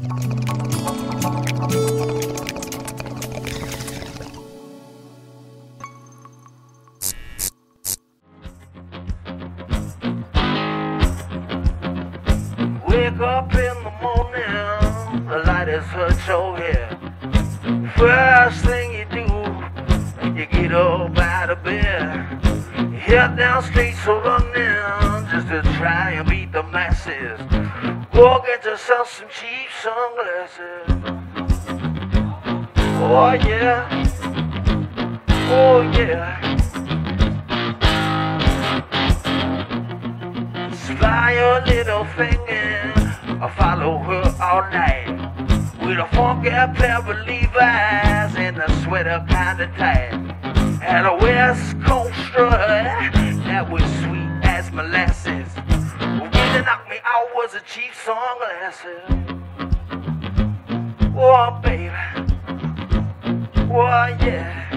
Wake up in the morning, the light has hurt your head. First thing you do, you get up out of bed. You head down streets so running, just to try and beat the masses. Go get yourself some cheap sunglasses. Oh yeah, oh yeah. Fly your little finger, I follow her all night. With a funky pair of Levi's and a sweater kinda tight. And a West Coast strut that was sweet as molasses. Was a cheap song sunglasses. Oh, baby. Oh, yeah.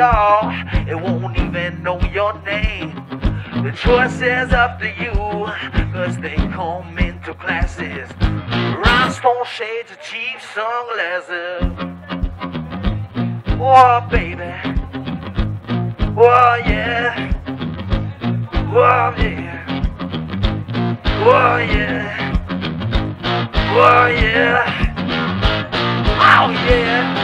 So it won't even know your name. The choice is up to you, cause they come into classes. Rhinestone shades cheap sunglasses. Oh, baby. Oh, yeah. Oh, yeah. Oh, yeah. Oh yeah. Oh yeah.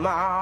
my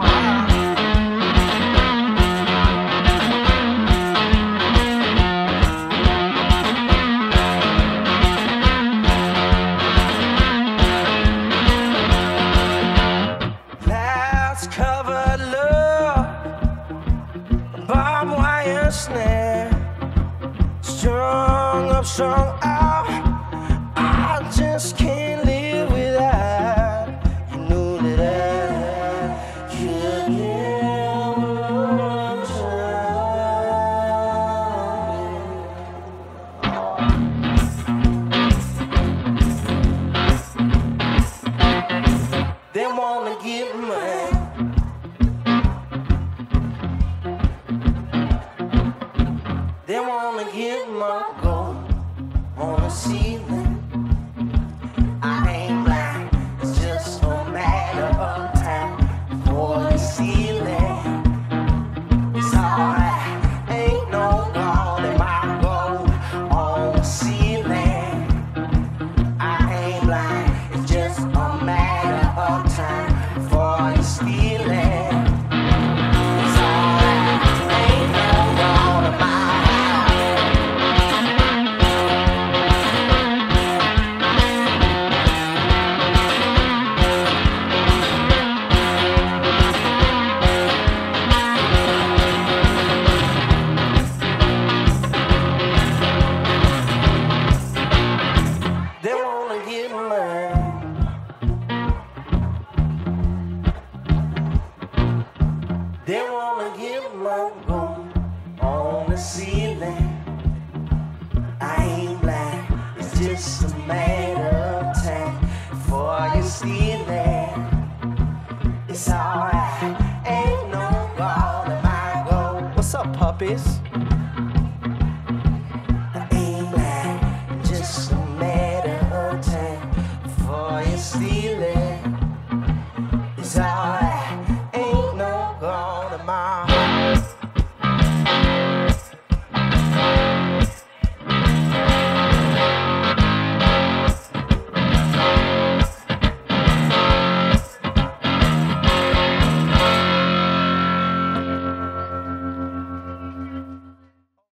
it's a matter